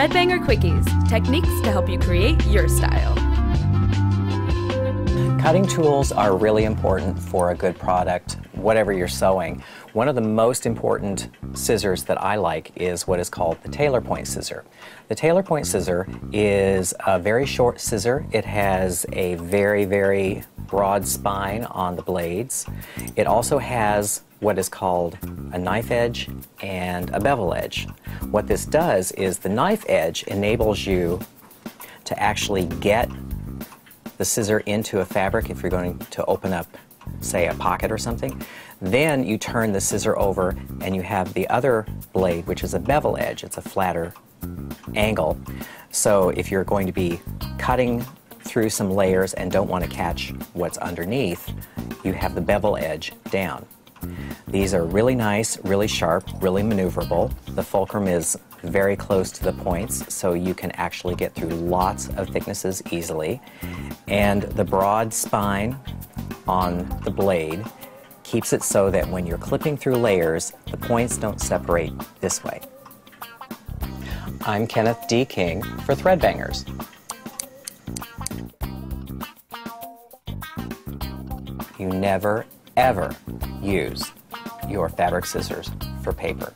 Threadbanger Quickies, techniques to help you create your style. Cutting tools are really important for a good product, whatever you're sewing. One of the most important scissors that I like is what is called the tailor point scissor. The tailor point scissor is a very short scissor. It has a very, very broad spine on the blades. It also has what is called a knife edge and a bevel edge. What this does is the knife edge enables you to actually get the scissor into a fabric if you're going to open up, say, a pocket or something. Then you turn the scissor over and you have the other blade, which is a bevel edge. It's a flatter angle. So if you're going to be cutting through some layers and don't want to catch what's underneath, you have the bevel edge down. These are really nice, really sharp, really maneuverable. The fulcrum is very close to the points, so you can actually get through lots of thicknesses easily. And the broad spine on the blade keeps it so that when you're clipping through layers, the points don't separate this way. I'm Kenneth D. King for Threadbangers. You never, ever use your fabric scissors for paper.